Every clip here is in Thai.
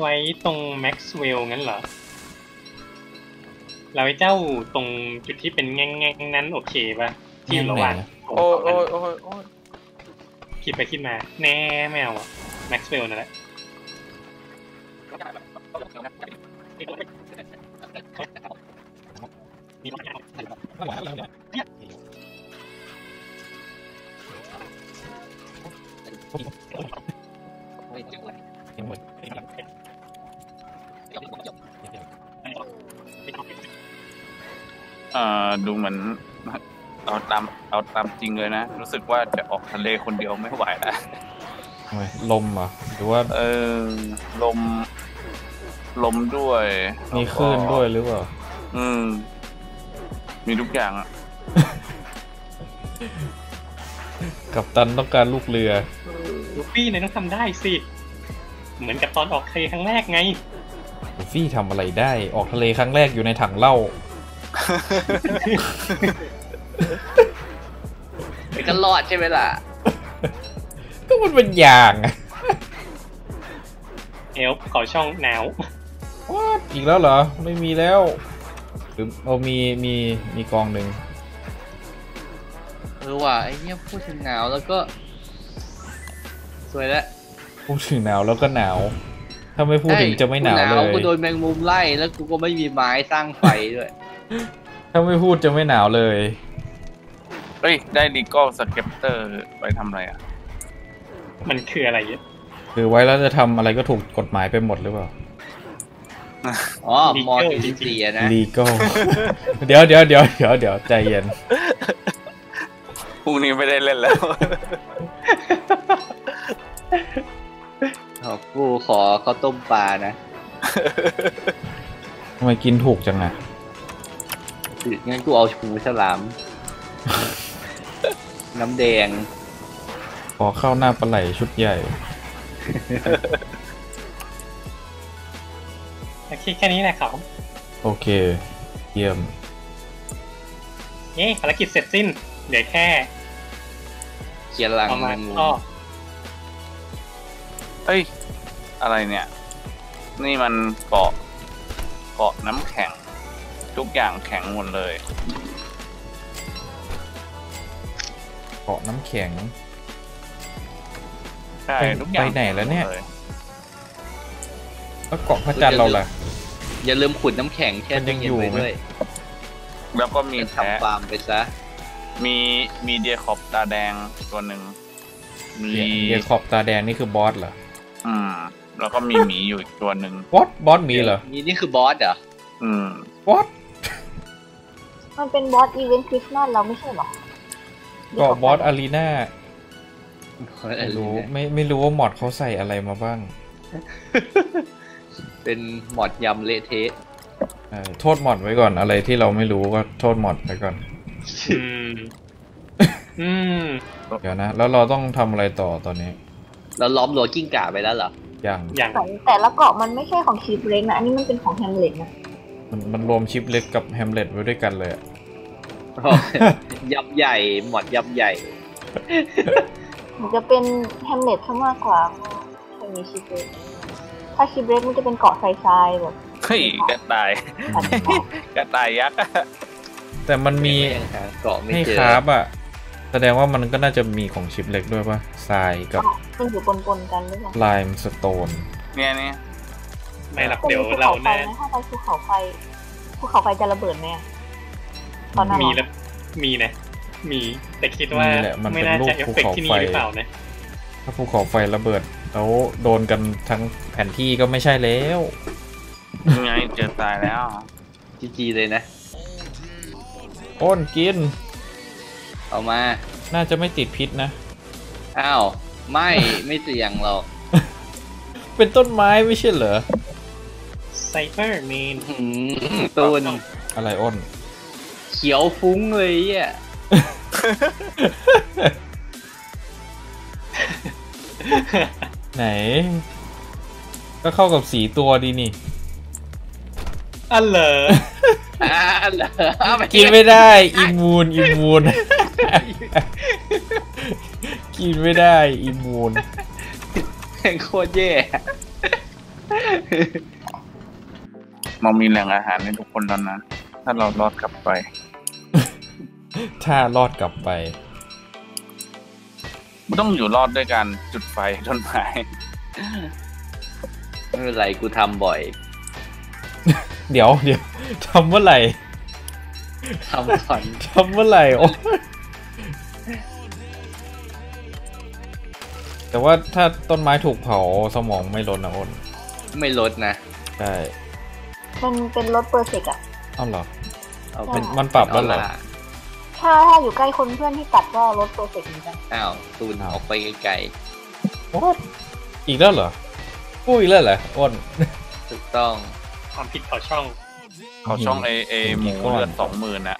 ไว้ตรงแม็กซ์เวลงั้นเหรอ เราไอ้เจ้าตรงจุดที่เป็นแง่งๆนั้นโอเคปะที่อยู่ระหว่างโอ้ยโอ้ยโอ้ยโอ้ยคิดไปคิดมา แน่ไม่เอาอะแม็กซ์เวลนั่นแหละ เอ่อดูเหมือนเอาตามเอาตามจริงเลยนะ รู้สึกว่าจะออกทะเลคนเดียวไม่ไหวแล้วทำไมลมเหรอหรือว่าเออลม ลมด้วยมีคลื่นด้วยหรือเปล่า อืม มีทุกอย่างอะกับตันต้องการลูกเรือลูฟี่เนี่ยต้องทำได้สิ เหมือนกับตอนออกทะเลครั้งแรกไงลูฟี่ทำอะไรได้ออกทะเลครั้งแรกอยู่ในถังเหล้า มันก็รอดใช่ไหมล่ะ ก็มันเป็นอย่างอะเอลฟ์ขอช่องหนาวว้าอีกแล้วเหรอ ไม่มีแล้วหรือโอมีมีมีกองหนึ่งเออว่ะไอ้เนี่ยพูดถึงหนาวแล้วก็ สวยแล้วพูดถึงหนาวแล้วก็หนาว ถ้าไม่พูดถึงจะไม่หนาวเลยกูโดนแมงมุมไล่แล้วกูก็ไม่มีไม้สร้างไฟด้วย ถ้าไม่พูดจะไม่หนาวเลย เฮ้ย ได้ดีกอลสเก็ปเตอร์ไปทำอะไรอะ มันคืออะไรอะคือไว้แล้วจะทำอะไรก็ถูกกฎหมายไปหมดหรือเปล่า อ๋อ มอสี่สี่อะนะ legal เดี๋ยวเดี๋ยวเดี๋ยวเดี๋ยวเดี๋ยวใจเย็น พรุ่งนี้ไม่ได้เล่นแล้ว ขอกูขอข้าวต้มปลานะ ทำไมกินถูกจังอะ งั้นกูเอาชูฉลาม น้ำแดง ขอเข้าหน้าปลาไหลชุดใหญ่โอเคแค่นี้แหละครับโอเค เยี่ยม เย้ภารกิจเสร็จสิ้น เหลือแค่เขียนลังประแมมาณงมุมก็เฮ้ย อะไรเนี่ย นี่มันเกาะ เกาะน้ำแข็ง ทุกอย่างแข็งหมดเลยเกาะน้ำแข็ง ใช่ไปทุกอย่างไปไหนแล้วเนี่ยข็งมดแล้วเกาะพระจันทร์เราล่ะ อย่าลืมขุดน้ำแข็งแช่มันยัตู้งเย็อนยู่ไว้ไหมด้วยแล้วก็มีจะแพะทำฟาร์มไปซะ มีมีเดียขอบตาแดงตัวหนึ่งมีเดียขอบตาแดงนี่คือบอสเหรออืม แล้วก็มีหมีอยู่อีกตัวหนึ่งบอสบอสมีเหรอนี่นี่คือบอสเหรออืม บอส มันเป็นบอสอีเวนต์คริสต์มาสเราไม่ใช่เหรอเกาะบอสอารีนาไม่รู้ไม่ไม่รู้ว่ามอดเขาใส่อะไรมาบ้าง เป็นหมอดยำเละเทะเออโทษมอดไว้ก่อนอะไรที่เราไม่รู้ก็โทษมอดไว้ก่อนอืมอืมเดี๋ยวนะ แล้วเราต้องทำอะไรต่อตอนนี้แล้วล้อมรั้วกิ้งก่าไปแล้วเหรอยังอย่างแต่แต่ละเกาะมันไม่ใช่ของชีฟเล็กนะอันนี้มันเป็นของแฮมเล็ตนะ มันมันรวมชิปเล็กกับแฮมเล็ตไว้ด้วยกันเลยอะยำใหญ่หมอดยำใหญ่ มันจะเป็นแฮมเล็ตซะมากกว่าไม่มีชีฟเล็กถ้าชีฟเล็กมันจะเป็นเกาะทรายๆแบบเฮ้ยกระต่ายสันขาวกระต่ายยักษ์อะแต่มันมียังหาเกาะไม่ให้เจอคราฟอะแสดงว่ามันก็น่าจะมีของชิปเล็กด้วยป่ะทรายกับมันอยู่ปนๆกันหรือเปล่า ลายสโตนเนี่ยเนี่ย ไม่หรอกเป็นเดี๋ยวภูเราเขาไฟแน่นะถ้าไปภูเขาไฟภูเขาไฟจะระเบิดไหมอะตอนนั้นมีเหรอแล้วมีนะ มีแต่คิดว่ามีแหละมันไม่เป็นน่ารูปจะเอฟภูเฟกเขาต์ที่ไฟนี่หรือเปล่านะถ้าภูเขาไฟระเบิดแล้วโดนกันทั้งแผนที่ก็ไม่ใช่แล้วยังไงเจอตายแล้วจีจีเลยนะอ้นกิน เอามา น่าจะไม่ติดพิษนะ อ้าว ไม่ ไม่เสี่ยงหรอก เป็นต้นไม้ไม่ใช่เหรอ ไซเฟอร์เมนหืมตูนอะไรอ้น เขียวฟุ้งเลยอะไหน ก็เข้ากับสีตัวดีนี่อันเหรออ่าเหรอไม่กินไม่ได้อิมมูนอิมมูนกินไม่ได้อิมมูนโคตรแย่ มันมีแหล่งอาหารให้ทุกคนแล้วนะ ถ้าเรารอดกลับไป ถ้ารอดกลับไปไม่ต้องอยู่รอดด้วยการจุดไฟต้นไม้ไม่เป็นไรกูทำบ่อย เดี๋ยวเดี๋ยวทำเมื่อไหร่ทำก่อนทำเมื่อไหร่โอ้แต่ว่าถ้าต้นไม้ถูกเผาสมองไม่ลดนะอ้น ไม่ลดนะ ใช่ มันเป็นลด per sec อะเอ้าเหรอเอามันมันปรับแล้วเหรอาล่ะถ้าถ้าอยู่ใกล้คนเพื่อนที่ตัดก็ลด per sec เหมือนกันอ้าวตุนอ้าวออกไปไกล What? อีกแล้วเหรอพูดอีกแล้วเหรออ้นๆถูกต้องความผิดของช่องเขาช่องเอเอหมูเลือดสองหมื่นอะ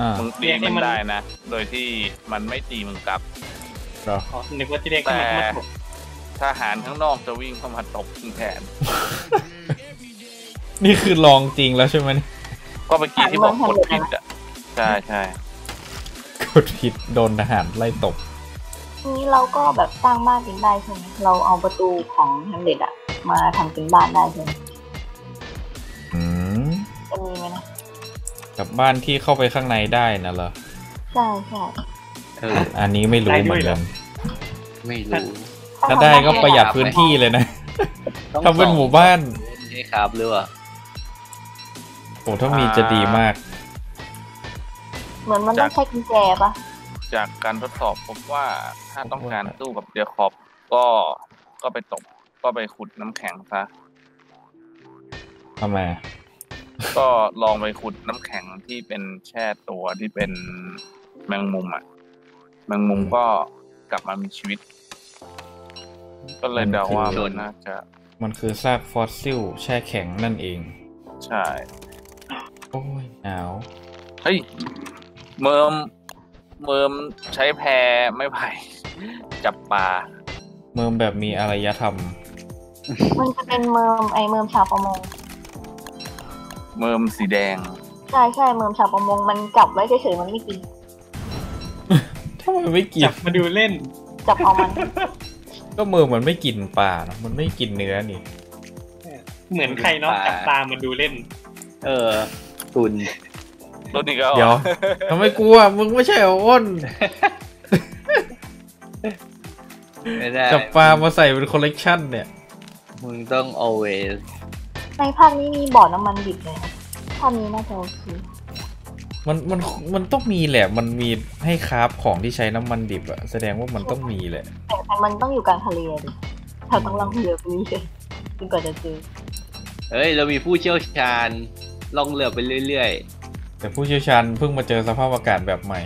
อ่ามึงตีเรียกให้มันมันได้นะ โดยที่มันไม่ตีมึงกลับเหรออ๋อนึกว่าที่เรียกให้มันแต่มาถกทหารข้างนอกจะวิ่งเข้ามาตบมึงแทน นี่คือลองจริงแล้วใช่ไหมเนี่ยก็เมื่อกี้ที่บอกกดผิดอะใช่ใช่กดผิดโดนทหารไล่ตบทีนี้เราก็แบบสร้างบ้านเองได้ใช่ไหมเราเอาประตูของแฮมเล็ตอะมาทำเป็นบ้านได้ใช่ไหมอืมจะมีไหมนะกับบ้านที่เข้าไปข้างในได้นะเหรอใช่ใช่เอออันนี้ไม่รู้เหมือนกันไม่รู้ถ้าได้ก็ประหยัดพื้นที่เลยนะต้องทำเป็นหมู่บ้านใช่ครับหรือว่าโอ้ถ้ามีจะดีมาก เหมือนมันต้องใช้กุญแจปะจากการทดสอบพบว่าถ้าต้องการสู้กับเดียคอบก็ก็ไปตกก็ไปขุดน้ำแข็งซะทำไมก็ลองไปขุดน้ำแข็งที่เป็นแช่ตัวที่เป็นแมงมุมอะ แมงมุมก็กลับมามีชีวิต ก็เลยเดาว่ามันน่าจะ มันคือซากฟอสซิลแช่แข็งนั่นเอง ใช่ โอ้ยหนาวเฮ้ยเมิมเมิมใช้แพไม่ไผ่จับปลาเมืองแบบมีอารยธรรม มันจะเป็นเมืองไอเมืองชาวประมงเมิมสีแดง ใช่ใช่เมืองชาวประมงมันจับไว้เฉยๆมันไม่กินทำไมไม่กินจับมาดูเล่น จับเอามัน ก็เมืองมันไม่กินปลานะมันไม่กินเนื้อนี่ เหมือนใครเนาะจับตามมาดูเล่น เออ ตุนตัวนี้ก็เดี๋ยวทำไมกลัวมึงไม่ใช่เหรออ้นไม่ได้จับปลามาใส่เป็นคอลเลกชันเนี่ย มึงต้อง always ในภาคนี้มีบ่อน้ำมันดิบเลยนะภาคนี้น่าจะโอเคมันมันมันต้องมีแหละ มันมีให้คราฟของที่ใช้น้ำมันดิบอะแสดงว่ามันต้องมีแหละ แต่แต่มันต้องอยู่กลางทะเลดิเราต้องล่องเรือไปเรื่อยจนกว่าจะเจอเฮ้ย เรามีผู้เชี่ยวชาญ ล่องเรือไปเรื่อยแต่ผู้เชี่ยวชาญเพิ่งมาเจอสภาพอากาศแบบใหม่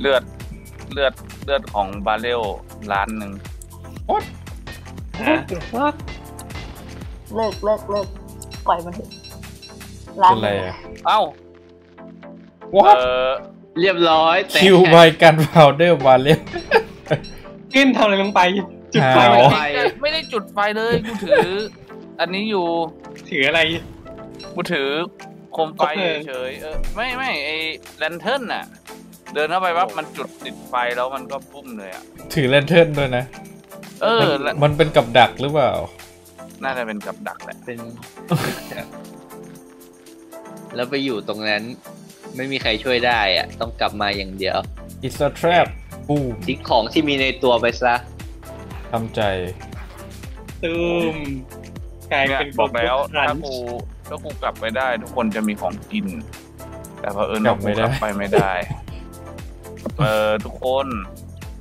เลือดเลือดเลือดของบาเรลล้านหนึ่งฮะเลิกเลิกเลิกปล่อยมันเถอะร้านเป็นไรอะเอ้าเอ What อๆเรียบร้อยแต่คิวใบgunpowder barrel กินทำอะไรลงไป จุดไฟหาวไว้ไม่ได้จุดไฟเลยกูถือ อันนี้อยู่ถืออะไรกูถือ โคมไฟคบเพลิงเฉยๆเออไม่ไม่ไอ lantern น่ะ เดินเข้าไปปั๊บมันจุดติดไฟแล้วมันก็ปุ้มเลยอะ ถือ lantern ด้วยนะ เออแล้วมันเป็นกับดักหรือเปล่า น่าจะเป็นกับดักแหละ เป็น แล้วไปอยู่ตรงนั้น ไม่มีใครช่วยได้อะต้องกลับมาอย่างเดียว It's a trap ปูมทิ้งของที่มีในตัวไปซะทำใจ ตูมกลายเนี่ยเป็นบอกแล้วรัถ้านกู ถ้ากูกลับไปได้ ทุกคนจะมีของกิน แต่เพอเอิญกลัว่าบกูไม่ได้กลับไปไม่ได้ เออทุกคน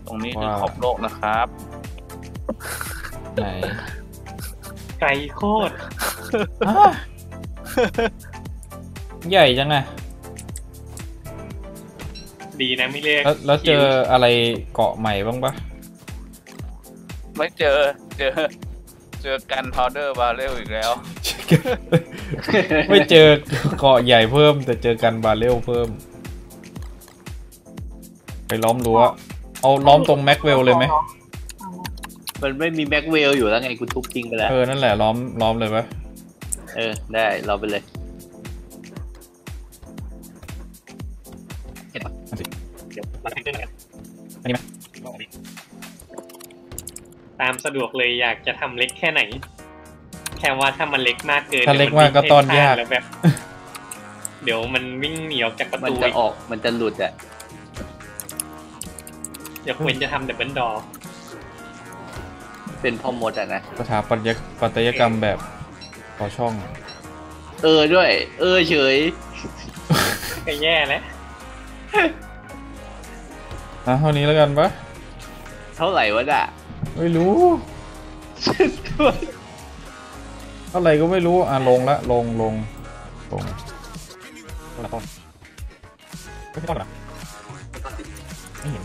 ตรงนี้คือว่าขอบโลกนะครับ ไหน ไกลโคตรฮะใหญ่จังอะดีนะไม่เรียกแล้วแล้วเจออะไรเกาะใหม่บ้างปะไม่เจอ เจอ เจอกันพาวเดอร์บาเรลอีกแล้ว ไม่เจอเกาะใหญ่เพิ่ม แต่เจอกันบาเรลเพิ่ม ไปล้อมรั้วเอาล้อมตรงแม็กเวลเลยไหมมันไม่มีแบ็กเวลอยู่แล้วไงกูทุบทิ้งไปแล้ว เออ นั่นแหละล้อมล้อมเลยปะเออ ได้เราไปเลยเดี๋ยวมาถึงเรื่องกันอันนี้ไหมตามสะดวกเลยอยากจะทำเล็กแค่ไหน แค่ว่าถ้ามันเล็กมากเกินถ้าเล็กมากก็ต้อนยากแล้วแบบ เดี๋ยวมันวิ่งหนีออกจากประมันตูจะออกมันจะหลุดอะเดี๋ยวควรจะทำดับเบิลดอเป็นพ่อมดอะนะสถาปัตยปัตยกรรมแบบต่อช่อง เออด้วย เออเฉยก็แย่แล้วอะเท่านี้แล้วกันปะเท่าไหร่วะน่ะไม่รู้ เท่าไหร่ก็ไม่รู้ อะ ลงละ ลงลงลงต้นต้นไม่ใช่ต้นเหรอไม่เห็น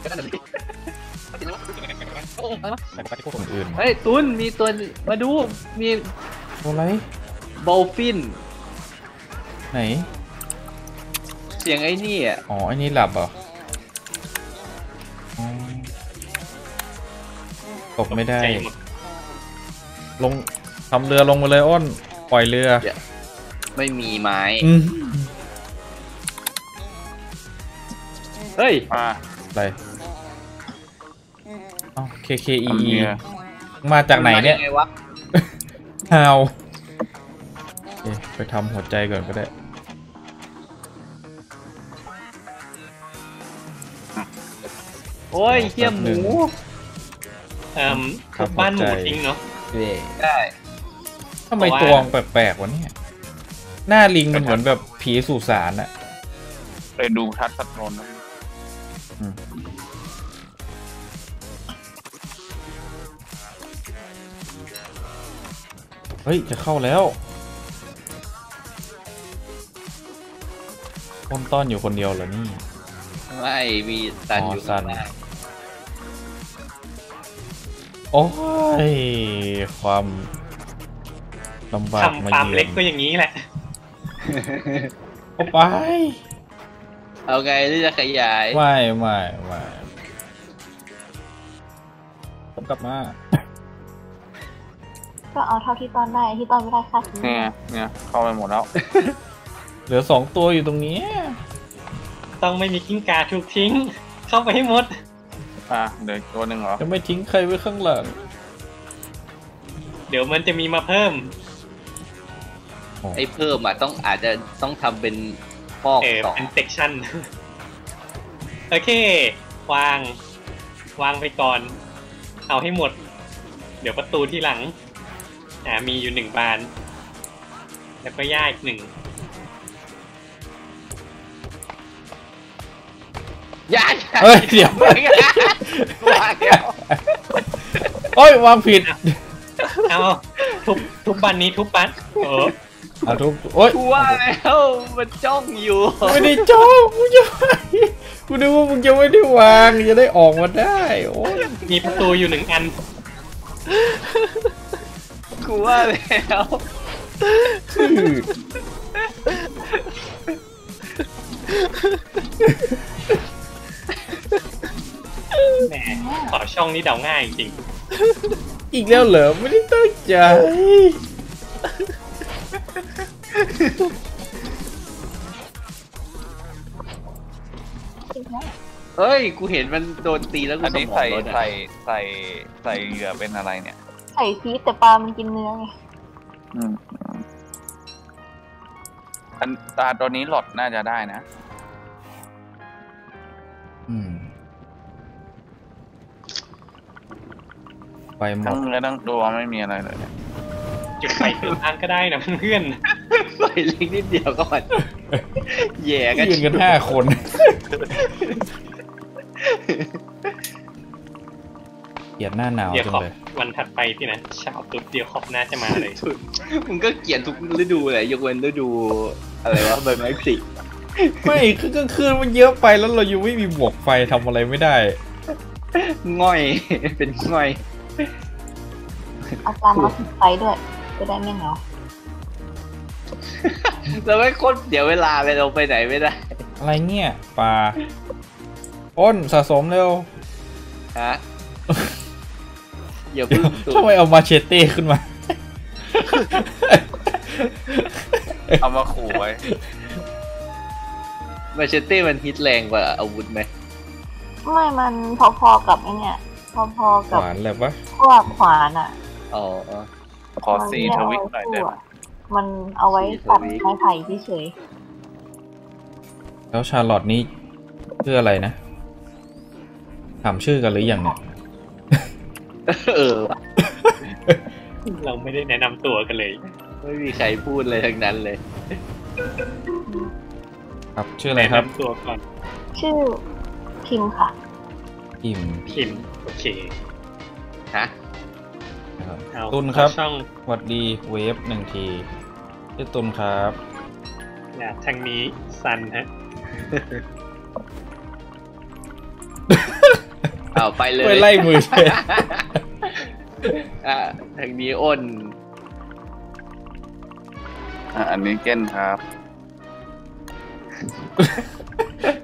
แต่ปฏิโกคนอื่นเฮ้ยตุนมีตัวมาดูมีตัวอะไรบอลฟินไหน เสียงไอ้นี่อะอ๋อไอ้นี่หลับเหรออ๋อตกไม่ได้ใจหมดลง ทำเรือลงมาเลยอ้น ปล่อยเรือ ไม่มีไม้ อืมเฮ้ยอ่าอะไรเอ้า K K E ทำ E เรือมาจากไหนเนี่ย มัมาด้งวะ ฮาวเอ๊ะไปทำหัวใจก่อนก็ได้ โอ้ยเฮี้ยหมูเอ่มครัทุบบบ้านหมูเข้าใจจริงเนาะ ได้ทำไมเพราะว่าตัวแปลกๆวะเนี่ย หน้าลิงมันเหมือนแบบผีสุสานอะไปดูทัศน์สัตว์นนท์นะอืมเฮ้ย จะเข้าแล้ว คนต้อนอยู่คนเดียวเหรอนี่ ไม่มีตันอยู่อ๋อซัข้างนล่างโอ้ย ความ ลำบากมาทำฟาร์มเยือเล็กนก็อย่างนี้แหละ เอาไปเอาไงที่จะขยาย ไม่ไม่ไม่ผมกลับมาก็เอาเท่าที่ต้อนได้ที่ต้อนไม่ได้ค่าทิ้งเนี่ยเนี่ยเข้าไปหมดแล้ว เหลือสองตัวอยู่ตรงนี้ต้องไม่มีกิ้งกาถูกทิ้ง เข้าไปให้หมด อะเดี๋ยวอีกตัวหนึ่งเหรอ จะไม่ทิ้งใครไว้ข้างหลัง เดี๋ยวมันจะมีมาเพิ่ม ไอ้เพิ่มอะต้องอาจจะต้องทำเป็นฟอกเออสองเป็น section โอเค วาง วางไปก่อน เอาให้หมด เดี๋ยวประตูทีหลัง อ่า มีอยู่หนึ่งบาน แล้วก็ย่าอีกหนึ่งยากเฮ้ย เดี๋ยวว่าแล้วโอ้ยวางผิด เอา ทุบ ทุบบันนี้ทุบบันเออ เอาทุกโอ้ยกูว่าแล้วมันจ้องอยู่ไม่ได้จ้องกูจะไม่กูนึกว่ามึงจะไม่ได้วางจะได้ออกมาได้โอ้ยมีประตูอยู่หนึ่งอันกูว่าแล้วคือแหมขอช่องนี้เดาง่ายจริงอีกแล้วเหรอไม่ได้ตั้งใจจริงไหม เฮ้ย กูเห็นมันโดนตีแล้วกูอันสนี้มองใส่รถอะใส่ใส่ใส่เหยื่อเป็นอะไรเนี่ยใส่ฟีดแต่ปลามันกินเนื้อไงอืมอันตาตัวนี้หลอดน่าจะได้นะ อืมไปหมทั้งดเนื้อทั้งตัวไม่มีอะไรเลยเนี่ย ๆจุดไฟเพิ่มอันก็ได้นะเพื่อนใส่ลิงนิดเดียวก่อนแย่กันยืนกันห้าคนเกลียดหน้าหนาวๆเดี๋ยวจังขอบเลยวันถัดไปที่นะเช้าตุ๊บเดียวขอบน่าจะมาเลยมึงก็เกลียดทุกฤดูเลยยกเว้นฤดู อะไรวะใบไม้ผลิไม่คือกลางคืนมันเยอะไปแล้วเรายังไม่มีบวกไฟทำอะไรไม่ได้ ง่อย เป็นง่อยเอาจานมาติดไฟด้วย จะได้ไม่เหงาเราไม่โคตรเดี๋ยวเวลาเลยเราไปไหนไม่ได้ อะไรเงี้ยปลาอ้นสะสมเร็วฮะอย่าเพึ่งตูทำไมเอามาเชเต้ขึ้นมา เอามาขู่ไว้มาเชเต้มันฮิตแรงกว่าอาวุธไหมไม่มันพอๆกับไอเนี่ย พอๆหกับวานแหละปะพวกขวานอะ อ๋ออ๋อ ขอสี่ทวิตหน่อยได้ไหมมันเอาไว้ตัดไม้ไผ่เฉยแล้วชาร์ลอตนี้ชื่ออะไรนะ ถามชื่อกันหรือยังเนี่ยเออว่ะเราไม่ได้แนะนำตัวกันเลย ไม่มีใครพูดเลยทั้งนั้นเลย ครับชื่ออะไรครับแนะนำตัวก่อนๆชื่อพิมพ์ค่ะอิมพิมพ์โอเคฮะนะครับ เอาตุนครับ เข้าช่องสวัสดีเวฟหนึ่งทีชื่อตุนครับ อย่าทางนี้ซันฮะ เอาไปเลยไปไล่มือเฉยอะทางนี้อ้นอะอันนี้เก้นครับ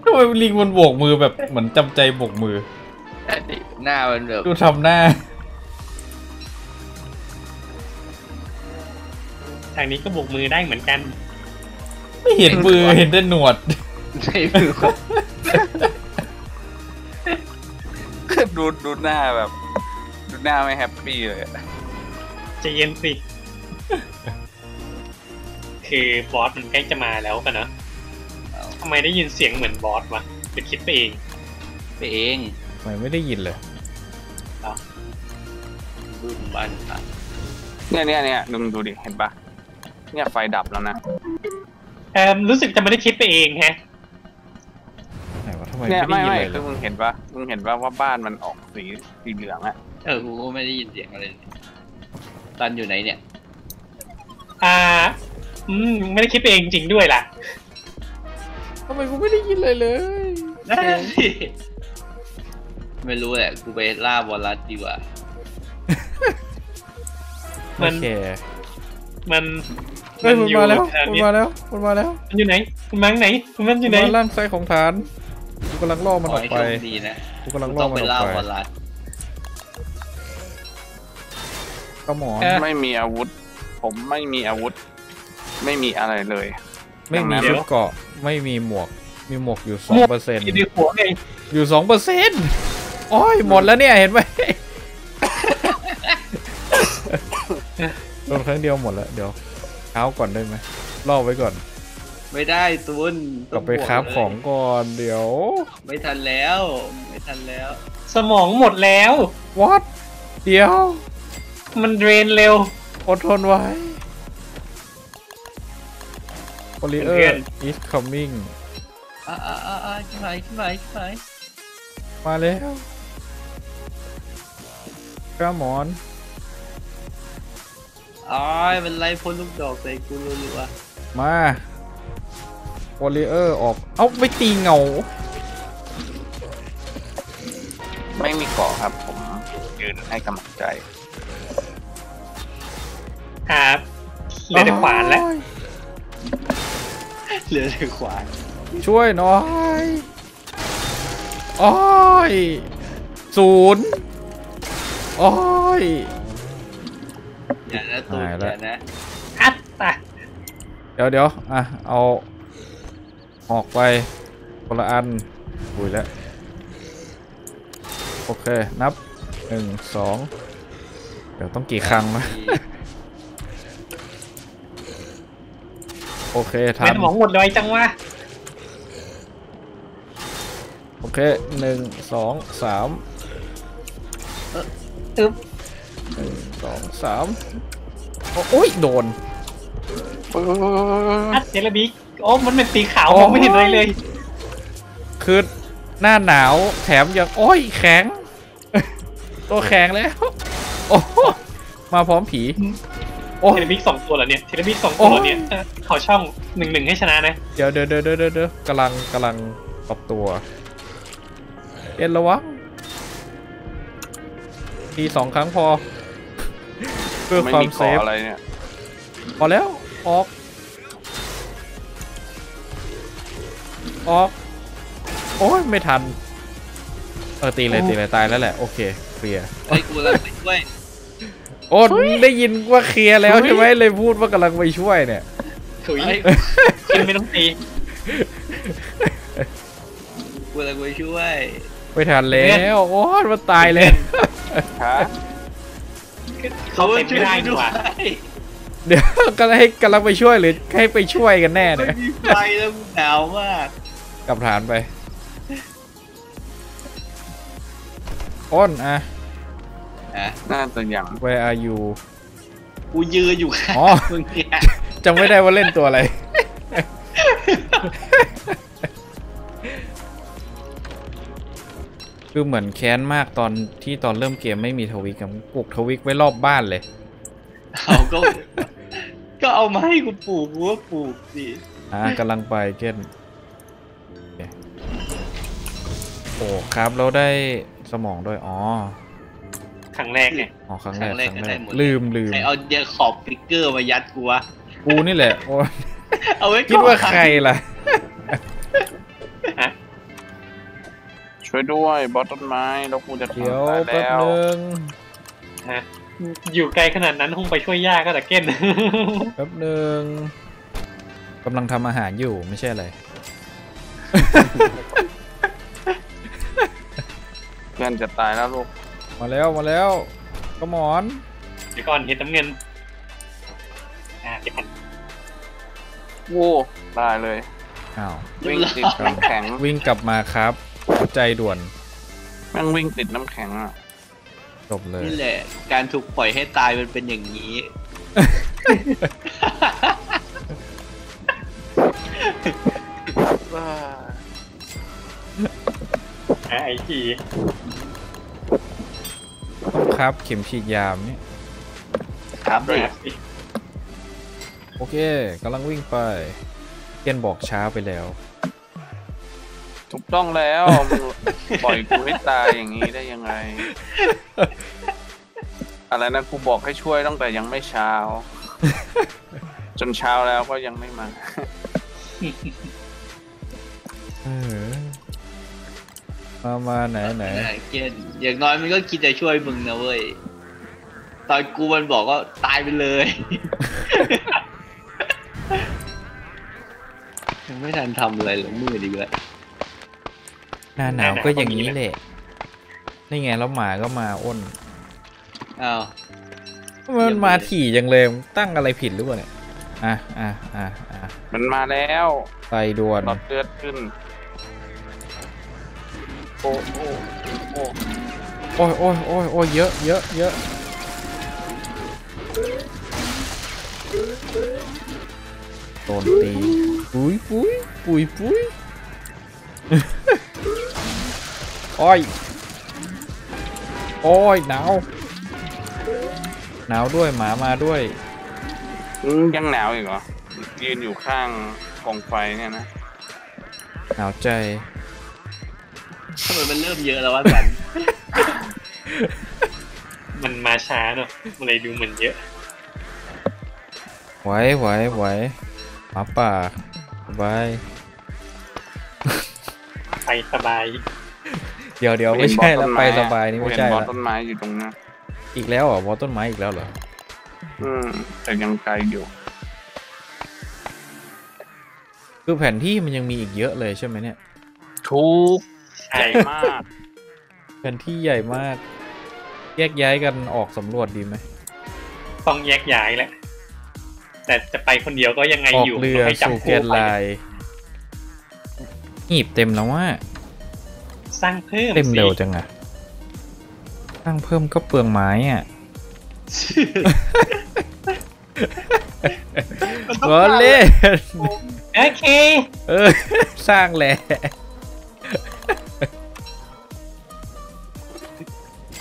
ทำไมลิงมันโบกมือแบบเหมือนจำใจโบกมือ หน้ามันแบบดูทำหน้าางนี้ก็บกมือได้เหมือนกัน ไม่เห็นมือเห็นแต่หนวดไม่รู้ว่าดูดูหน้าแบบ ดูหน้าไม่แฮปปี้เลยอะใจะเย็นสิ คือบอสมันใกล้จะมาแล้วกันเนอะทำไมได้ยินเสียงเหมือนบอสวะจะคิดไปเอง ไปเองทำไมไม่ได้ยินเลยรุ่นบ้านค่ะเนี่ยเนี่ยเนี่ยลุงดูดิเห็นปะ เนี่ยไฟดับแล้วนะเออรู้สึกจะไม่ได้คิดไปเองแฮะไหนวะทำไมเนี่ยไม่ไม่ได้ยินไม่เลยเลคืยอมึงเห็นปะมึงเห็นปะว่าบ้านมันออกสีสีเหลืองอะเออกูก็ไม่ได้ยินเสียงอะไรเลยตันอยู่ไหนเนี่ย อ่า อืมไม่ได้คิดไปเองจริงด้วยล่ะ ทำไมกูไม่ได้ยินเลยเลยไม่รู้แหละ กูไปล่าบอลลัสดีกว่า มันโอเค มันเฮ้ยมันอยู่มาแล้วแถวมันนี้มาแล้วมันมาแล้ว มันอยู่ไหนมันมาไหนมันอยู่ไหนมาล่างซ้ายของฐานกูกำลังล่อมันขอออกให้ไปโชคดีนะกูกำลังกูล่อต้องมันไปออกล่าไปบอลลัสก็หมอนเออไม่มีอาวุธ ผมไม่มีอาวุธ ไม่มีอะไรเลย ไม่มีเดี๋ชุยวดเกราะไม่มีหมวก มีหมวกอยู่สองเปอร์เซ็นต์อยู่ในหัวไงอยู่สองเปอร์เซ็นต์โอ้ยหมดแล้วเนี่ยเห็นไหม โดนครั้งเดียวหมดแล้ว เดี๋ยวเท้าก่อนได้ไหมล่อไว้ก่อน ไม่ได้ตุนกลับไปคราฟของก่อนเดี๋ยว ไม่ทันแล้ว ไม่ทันแล้ว สมองหมดแล้ว what เดี๋ยวมันเดรนเร็ว อดทนไว้ p o l y เพื่ e อ r น is coming อ่าอ่าอ่าอ่าขึ้นไปขึ้นไปขึ้นไปมาแล้วกระหมอน อ้ายมันไล่พ่นลูกดอกใส่กูรัวมา p o l y e r ออก เอ้าไม่ตีเงา ไม่มีเกาะครับ ผมยืนให้กำลังใจ ครับเหลือแต่ขวานแล้วๆเหลือแต่ขวานช่วยหน่อยโอ้ยศูนย์โอ้ยอย่านะ ตูนหายอละย่านะอัตตะเดี๋ยวเดี๋ยวอะเอาออกไปคนละอันคุยแล้วโอเคนับหนึ่งสองเดี๋ยวต้องกี่ครั้งนะโอเคทัไม่นสมองหมดเลยจังวะโอเคหนึ่งสองสามอึ๊บหนึ่งสองสาม โอ้โอ้ยโดนอัดเจลบิกโอ้มันเป็นสีขาวโอ้มองไม่เห็นอะไรเลย คือหน้าหนาวแถมยังโอ้ยแข็ง ตัวแข็งแล้วโอ้โหมาพร้อมผีโอ้เทยเลบิกสองตัวเหรอเนี่ยเทเลบิกสองตัวเหรอเนี่ยเออขอช่องหนึ่งหนึ่งให้ชนะนะเดี๋ยวเดี๋ยวเดี๋ยวเดี๋ยวเดี๋ยวกำลังกำลังปรับตัวเอ็นระวังทีสองครั้งพอ เพื่อไม่ความมีเซเกาะฟอะไรเนี่ย พอแล้ว ออก ออก โอ้ยไม่ทัน เออตีเลยตีเลยตายแล้วแหละ โอเคเคลียร์ไอ้ยกูรังไปด้วยโอ้ได้ยินว่าเคลียร์แล้วใช่ไหมเลยพูดว่ากำลังไปช่วยเนี่ย ถุยไอ้กินไม่ต้องตีกูรังไปช่วย ไม่ทันแล้ว โอ้ยมันตายเลยฮะ เขาเต็มไม่ได้ดีกว่าเดี๋ยวก็ให้กำลังไปช่วยหรือให้ไปช่วยกันแน่ไม่เนี่ยมีไฟแล้วกูหนาวมากกลับฐานไปอ้นอะอะน่าจะยัง where are you กูยืนอยู่ข้างอ๋อมึงเนี่ยจำไม่ได้ว่าเล่นตัวอะไร คือเหมือนแค้นมากตอนที่ตอนเริ่มเกมไม่มีทวิกอะปลูกทวิกไว้รอบบ้านเลย เอาก็ ก็เอามาให้กูปลูกกูก็ปลูกสิอ่ากำลังไปเก้นโอเคโอ้ครับเราได้สมองด้วยอ๋อครั้งแรกไงอ๋อครั้งแรกครั้งแรกครั้งก็แรได้กหมดลืมลืมใครเอาเดียขอบฟิกเกอร์มายัดกูวะกูนี่แหละโอ้ยเอาไว้คิดว่าใครล่ะ ช่วยด้วยบอสต้นไม้แล้วกูจะเดี๋ยวตายแป๊บแล้วนึงฮะอยู่ไกลขนาดนั้นคงไปช่วยย่าก็แต่เก้นแป๊บนึงกำลังทำอาหารอยู่ไม่ใช่อะไรเพื่อนจะตายแล้วลูกมาแล้วมาแล้วก็หมอนเดี๋ยวก่อนเห็นน้ำเงินอ่าเดี๋ยวก่อนโว้ตายเลยอ้าววิ่งติดน้ำแข็งวิ่งกลับมาครับหัว ใจด่วนแม่งวิ่งติดน้ำแข็งอะ จบเลยนี่แหละ การถูกปล่อยให้ตายมันเป็นอย่างนี้อ่าไอทีต้องครับเข็มฉีดยามนี่ครับเลยโอเคกำลังวิ่งไปเกนบอกช้าไปแล้ว ถูกต้องแล้วมึงปล่อยกูให้ตายอย่างนี้ได้ยังไง อะไรนะกูบอกให้ช่วยตั้งแต่ยังไม่เช้า จนเช้าแล้วก็ยังไม่มาเออมามาไหนไหนเกนอย่างน้อยมันก็คิดจะช่วยมึงนะเว้ย ตอนกูมันบอกก็ตายไปเลยยังไม่ทันทำอะไรเลยมือดีกว่า หน้าหนาวก็อย่างนี้แหละ นี่ไงแล้วหมาก็มาอ้น อ้าวมันมาถี่จังเลยตั้งอะไรผิดหรือเปล่าเนี่ยอะอะอะอะมันมาแล้วไปด่วนหลอดเลือดขึ้น โอ้โอ้โอ้โอ้ยโอ้ยโอ้ยโอ้ยเยอะเยอะเยอะโดนตีปุยปุยปุยปุย โอ้ย โอ้ยหนาว หนาวด้วยหมามาด้วยอืมยังหนาวอีกเหรอ ยืนอยู่ข้างกองไฟเนี่ยนะ หนาวใจทำไมมันเริ่มเยอะแล้ววะสัน มันมาช้าเนอะมันเลยดูเหมือนเยอะ ไหวไหวไหวหมาป่าสบายไปสบาย เดี๋ยวเดี๋ยวไม่ใช่แล้วไปสบายนี่ไม่ใช่เห็นบอสแล้วต้นไม้อยู่ตรงนั้นอีกแล้วเหรอบอต้นไม้อีกแล้วเหรออืมแต่ยังไกลอยู่ คือแผนที่มันยังมีอีกเยอะเลยใช่ไหมเนี่ยทุกใช่ใหญ่มาก แผนที่ใหญ่มาก แยกย้ายกันออกสำรวจดีไหมต้องแยกย้ายแหละแต่จะไปคนเดียวก็ยังไงออกอยู่เรือต้องให้จับสู่แกคู่นไปไลน์หีบเต็มแล้วว่า สร้างเพิ่มเต็มสิเร็วจังอะสร้างเพิ่มก็เปลืองไม้อะก็เล่นโอเค เออ สร้างแหละ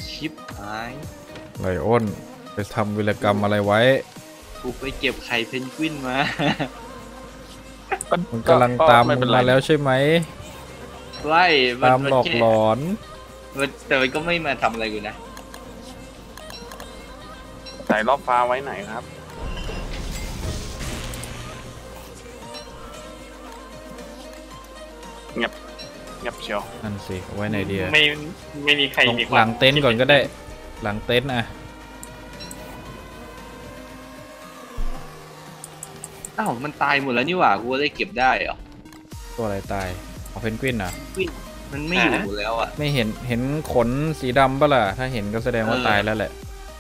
ชิปหายไลอ้นไปทำวิรกรรมอะไรไว้กูไปเก็บไข่เพนกวินมา มันกำลังตามมึงมาแล้วใช่ไหม ไล่นตามหลอกหลนอนแค่มันแต่มันก็ไม่มาทำอะไรกูนะ ใส่รอบฟ้าไว้ไหนครับ เงียบเงียบเชียว นั่นสิเอาไว้ไหนเดียไม่ไม่มีใครตรงมีควาหมลังเต็นท์ก่อนก็ได้ หลังเต็นท์อะอ้าวมันตายหมดแล้วนี่หว่ากูได้เก็บได้เหรอตัวอะไรตาย เอาเพนกวินเหรอะมันไม่อยู่แล้วอะ ไม่เห็นเห็นขนสีดำปะล่ะ ถ้าเห็นก็แสดงว่าเออ ตายแล้วแหละ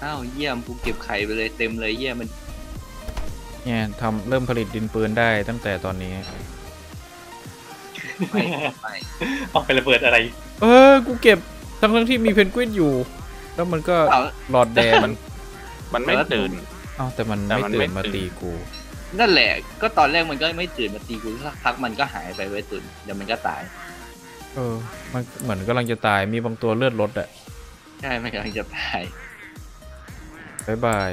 อ้าวเยี่ยมกูเก็บไข่ไปเลยเต็มเลยเยี่ยมมันเนี่ยทำเริ่มผลิตดินปืนได้ตั้งแต่ตอนนี้ ไม่ไม่ออกไประเบิดอะไร เออ กูเก็บทั้งทั้งๆที่มีเพนกวินอยู่ แล้วมันก็เอา หลอดแดงมัน มันไม่ตื่น เอ้าแต่มันแต่ไม่มันตื่ไม่นมาตื่น ตีกู นั่นแหละ ก็ตอนแรกมันก็ไม่ตื่นมาตีกูสักพักมันก็หายไปไว้ยตุนเดี๋ยวมันก็ตาย เออ มันเหมือนกำลังจะตายมีบางตัวเลือดลดอะใช่ มันกำลังจะตายbye bye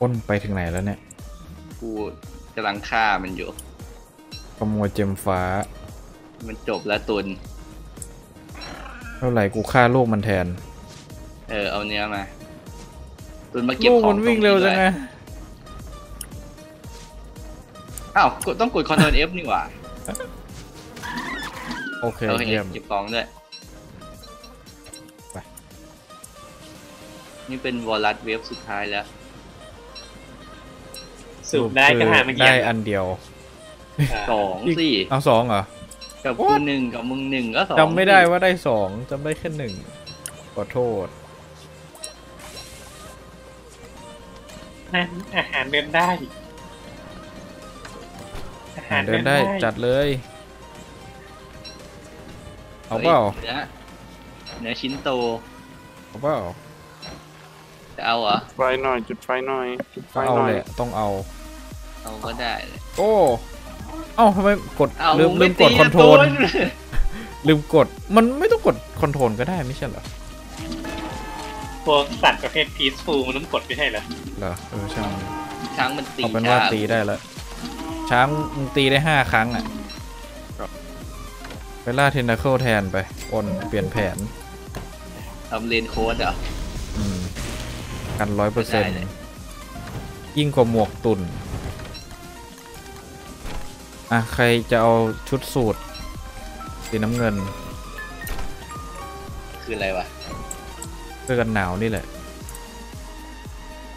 อ้นไปถึงไหนแล้วเนี่ย กูกำลังฆ่ามันอยู่ขโมย gem ฟ้า มันจบแล้วตุน เท่าไหร่กูฆ่าลูกมันแทน เออ เอาเนื้อมาตุนมาเก็บลูกของมันวิ่งเร็วจังไงตนี้ด้วย อ้าวกดต้องกดคอนโทรล F นี่หว่าโอเคเราเห็นเยี่ยมเก็บของด้วยไปนี่เป็นวอลลัตเวฟสุดท้ายแล้ว สูบได้ก็หาไม่ได้เกี่ยอันเดียวสองสี่เอาสองเหรอกับกูหนึ่งกับมึงหนึ่งก็สองจำไม่ได้ว่าได้สองจำได้แค่หนึ่งขอโทษนั่นอาหารเดินได้อา หารเดินได้จัดเลย เอาเปล่าเนื้อเนื้อชิ้นโต เอาเปล่าจะเอาเหรอไฟหน่อย จุดไฟหน่อย จุดไฟก็เอาหน่อยแหละต้องเอา เอาก็ได้เลยโอ้เอ้าทำไมกดเอาลืมลืมกดตี control ตุนลืมกดมันไม่ต้องกด control ก็ได้ไม่ใช่เหรอพวกสัตว์ประเภท peaceful มันต้องกดไม่ใช่เหรอเหรอเออช่างมันช่างมันตีเอาเป็นว่าช้ตีได้แล้ว ช้างมึงตีได้ห้าครั้งอะไปล่าเทนนาเคิลแทนไปโอนเปลี่ยนแผนทำเลนโค้ดเหรออืมกันร้อยเปอร์เซ็นได้ต์เลยยิ่งกว่าหมวกตุนอะ ใครจะเอาชุดสูตร สีน้ำเงิน คืออะไรวะเสื้อกันหนาวนี่แหละ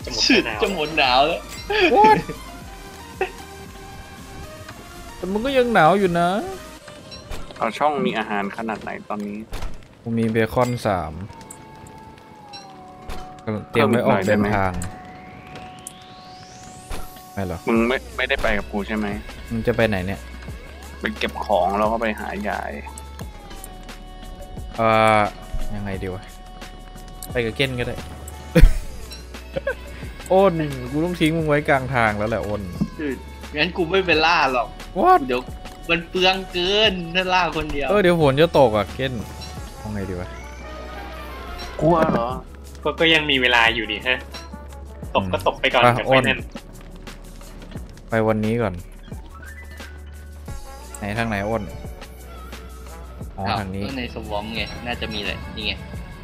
จะหมดชื่อหนาวจะหมดหนาวแล้ว What? แต่มันก็ยังหนาวอยู่นะ เอาช่องมีอาหารขนาดไหนตอนนี้ กูมีเบคอนสามกำลังเตรียมไว้ออกเพิ่มอีกหน่อยได้เดินไหมทาง ไม่หรอกมึงไม่ไม่ได้ไปกับกูใช่ไหมมึงจะไปไหนเนี่ย ไปเก็บของแล้วก็ไปหายาย เอ่อ ยังไงดีวะ ไปกับเก้นก็ได้อ้นกูต้องทิ้งมึงไว้กลางทางแล้วแหละอ้นชื่องั้นกูไม่ไปล่าหรอก What? เดี๋ยวมันเปลืองเกินถ้าล่าคนเดียว เออเดี๋ยวฝนจะตกอะเก้นเอาไงดีวะกลัวเหรอ ก็ก็ยังมีเวลาอยู่นี่ฮะ ตกก็ตกไปก่อนอะเดี๋ยวอ้ไปนนั่นไปวันนี้ก่อน ไหนทางไหนอ้นอ๋ออ้าวทางนี้ก็ในสวอมไง น่าจะมีแหละ นี่ไง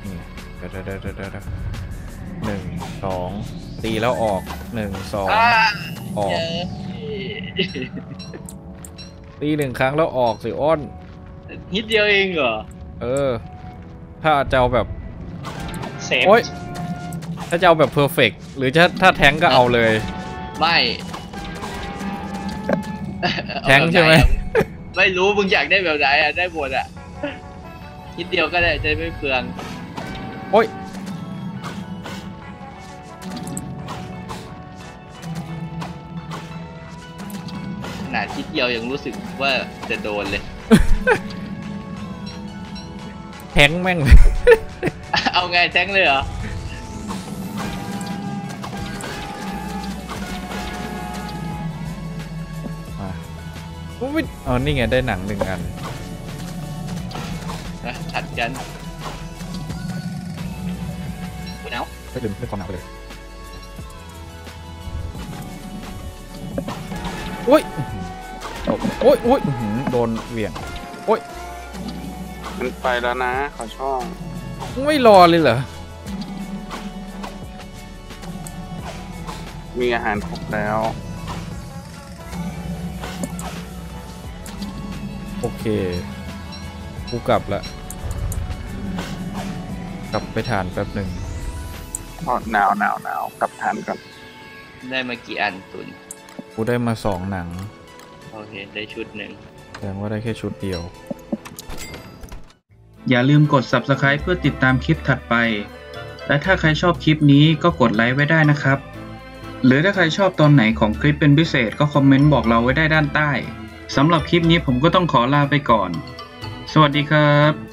นี่เดี๋ยวเดี๋ยวเดี๋ยวเดี๋ยวเดี๋ยวหนึ่งสองตีแล้วออกหนึ่งสองอ่าออกเย้ ตีหนึ่งครั้งแล้วออกสิอ้นนิดเดียวเองเหรอ เออ ถ้าจะเอาแบบเซฟโอ๊ยถ้าจะเอาแบบเพอร์เฟกหรือถ้าถ้าแทงก็เอาเลย ไม่แทงใช่ไหมเอาแบบนอะไม่รู้มึงอยากได้แบบไหนอะได้หมดอะนิดเดียวก็ได้จะไม่เปลืองโอ๊ย นาดนิดเดียวยังรู้สึกว่าจะโดนเลยแทงแม่งเลยเอาไงแทงเลยเหรอมาโอ้ยอ๋อ นี่ไง ได้หนังหนึ่งอันนะถัดกันเนาไม่ลืมไม่ความหนาวไปเลยโอ้ย อื้อหือตกโอ้ยโอ้ยอื้อหือโดนเหวี่ยงมันไปแล้วนะขอช่อง ไม่รอเลยเหรอ มีอาหารครบแล้ว โอเค กูกลับละ กลับไปฐานแป๊บหนึ่งพอหนาวหนาวหนาวกลับทานก่อน ได้มากี่อันตุนกูได้มาสองหนัง โอเค ได้ชุดหนึ่งแสดงว่าได้แค่ชุดเดียว อย่าลืมกด subscribe เพื่อติดตามคลิปถัดไป และถ้าใครชอบคลิปนี้ก็กดไลค์ไว้ได้นะครับ หรือถ้าใครชอบตอนไหนของคลิปเป็นพิเศษก็คอมเมนต์บอกเราไว้ได้ด้านใต้สำหรับคลิปนี้ผมก็ต้องขอลาไปก่อน สวัสดีครับ